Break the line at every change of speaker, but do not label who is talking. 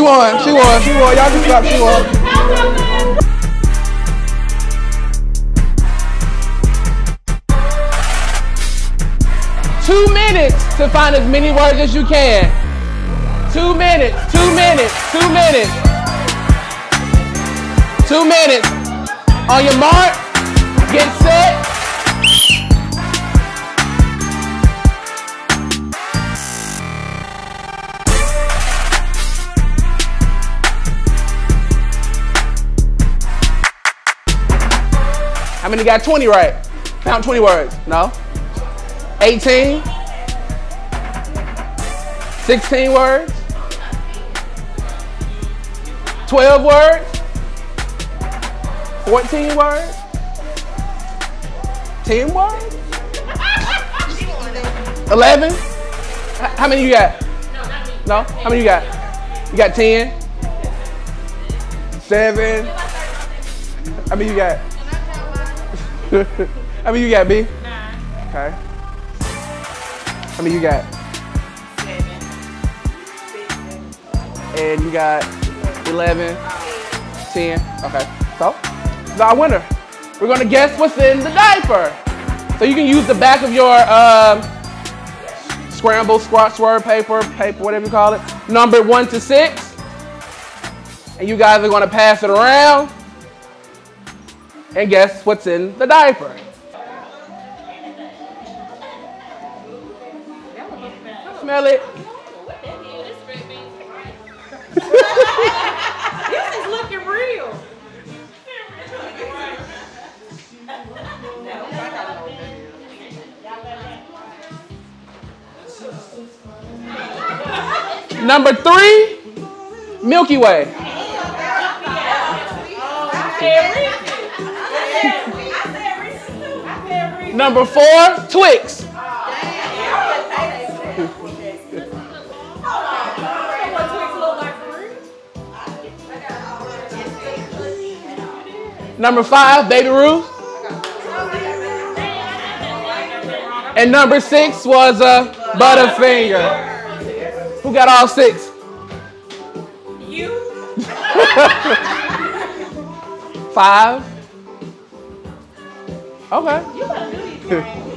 She won. She won. She won. Y'all can stop. She won. Two minutes to find as many words as you can. Two minutes. Two minutes. Two minutes. Two minutes. On your mark. Get set. How many got 20 right? Found 20 words. No? 18? 16 words? 12 words? 14 words? 10 words? 11? How many you got? No? How many you got? You got 10? 7? How many you got? How many you got, B? Okay. How many you got? Seven. And you got 11, 10. Okay. So, it's our winner. We're gonna guess what's in the diaper. So you can use the back of your um, scramble, squat, swerve paper, paper, whatever you call it, number one to six. And you guys are gonna pass it around and guess what's in the diaper. Smell it.
This is looking real.
Number three, Milky Way. Number four, Twix. Number five, Baby Ruth. And number six was uh, Butterfinger. Who got all six?
You?
Five. Okay.
You better do these.